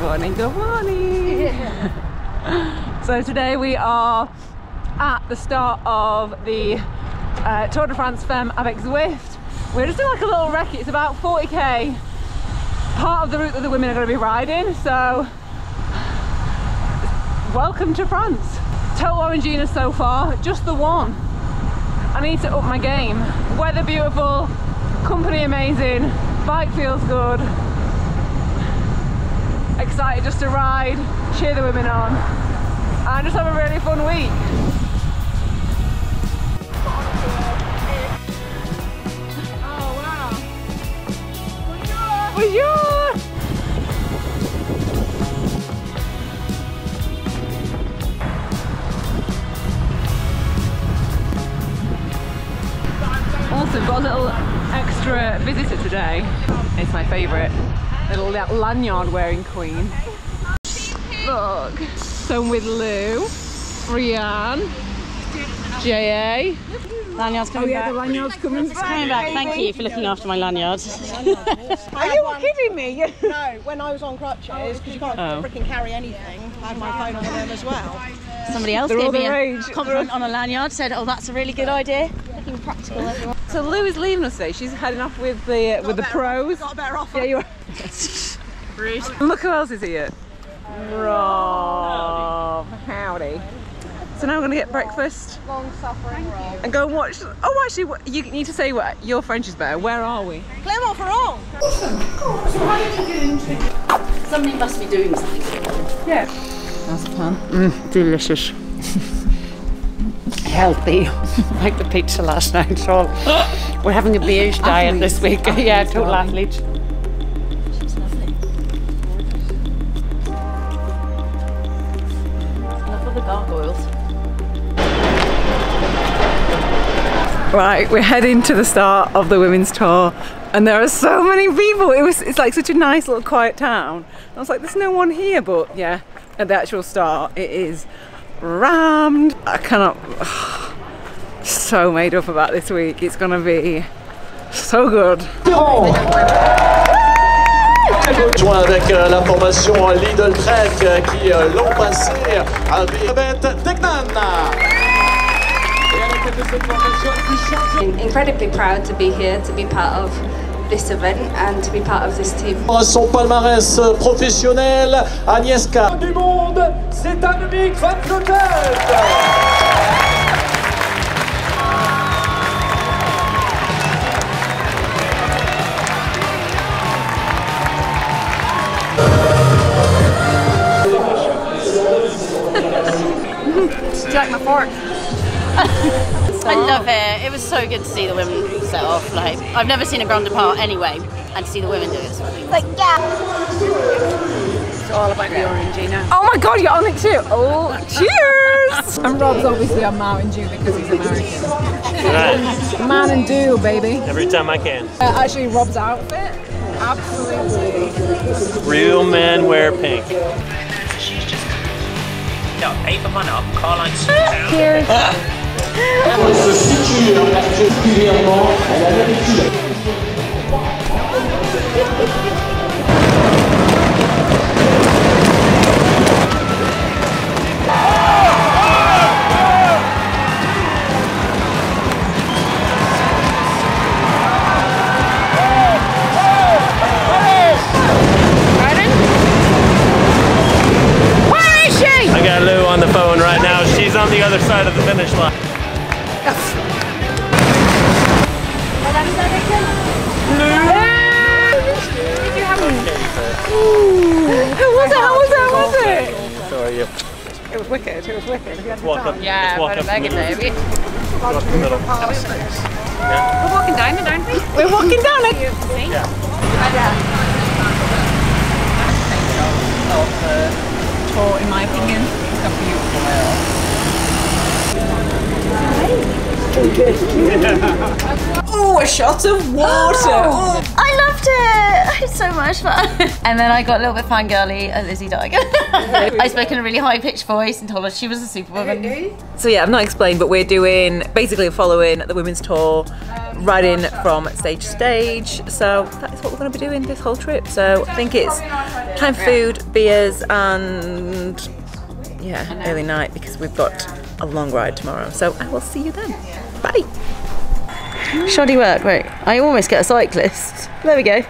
morning, good morning. so today we are at the start of the uh, Tour de France Femme avec Zwift. We're just doing like a little recce. It's about 40k. Part of the route that the women are going to be riding. So welcome to France. Total Orangina so far, just the one. I need to up my game. Weather beautiful, company amazing, bike feels good. Just to ride, cheer the women on, and just have a really fun week. Oh, Bonjour! Also, got a little extra visitor today. It's my favourite little lanyard wearing queen. Look, so I'm with Lou, Rianne, JA. Lanyard's coming Oh yeah, back. the lanyard's coming back. coming back. Thank you for looking after my lanyard. Are you kidding me? No, when I was on crutches, oh, because you can't Oh. freaking carry anything, I had my phone on them as well. Somebody else They're gave me a rage. compliment on a lanyard. Said, "Oh, that's a really good idea." Looking practical, everyone. So Lou is leaving us today. She's heading off with the uh, with the Got a better- pros. Got a better offer. Yeah, you are. Look who else is here. Rob. Howdy. So now we're gonna get breakfast Long suffering Rob. and go and watch. Oh, actually, you need to say what your French is better. Where are we? Clermont-Ferrand. Somebody must be doing something. Yeah. That's the plan. Mm, delicious. Healthy, like the pizza last night. So we're having a beige diet this week. yeah, total athletes. Gargoyles. Right, we're heading to the start of the women's tour, and there are so many people. It was it's like such a nice little quiet town. I was like, there's no one here, but yeah, at the actual start, it is rammed. I cannot. So made up about this week. It's gonna be so good. Oh. Joint avec euh, la formation Lidl Trek euh, qui euh, l'ont passé avec Elisabeth Tegnan. De champion. incredibly proud to be here, to be part of this event and to be part of this team. Son palmarès euh, professionnel, Agnieszka. Du monde, c'est Annemiek van Vleuten. Jack my fork. I love it. It was so good to see the women set off. Like I've never seen a grand depart anyway, and to see the women do it. it. is Like yeah. It's all about the Orangina. Oh my god, you're on it too! Oh, cheers! and Rob's obviously on Mountain Dew because he's American. Mountain Dew, baby. Every time I can. Uh, actually, Rob's outfit, absolutely. Real men wear pink. No, eight for one up. Carline Cheers! Ah. The other side of the finish line. How was it? How was it? How was it? So are you? It was wicked. It was wicked. Let's walk up. let's walk up the middle. baby. Go up the middle. We're walking down it, aren't we? We're walking down it. Tour, in my opinion, it's a beautiful Oh, a shot of water. Oh. I loved it! It's so much fun. and then I got a little bit fangirly at Lizzie Deignan. I spoke in a really high pitched voice and told her she was a superwoman. So yeah, I've not explained, but we're doing basically following the women's tour, riding from stage to stage. So that is what we're going to be doing this whole trip. So I think it's time for food, beers, and yeah, early night because we've got a long ride tomorrow. So I will see you then. Bye. Shoddy work, right? I almost get a cyclist. There we go.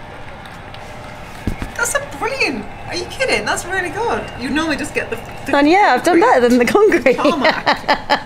That's a brilliant. Are you kidding? That's really good. You normally just get the. And yeah, I've done better than the concrete. tarmac.